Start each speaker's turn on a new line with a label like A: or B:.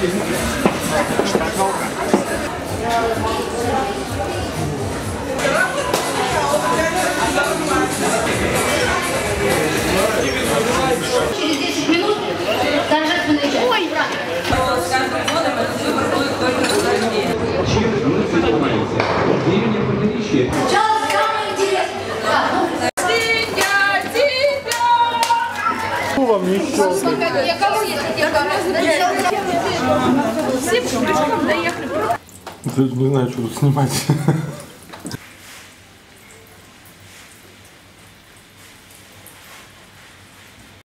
A: Через 10 минут торжественный Ой!
B: Чем
C: кого есть
D: Я не знаю, что тут снимать.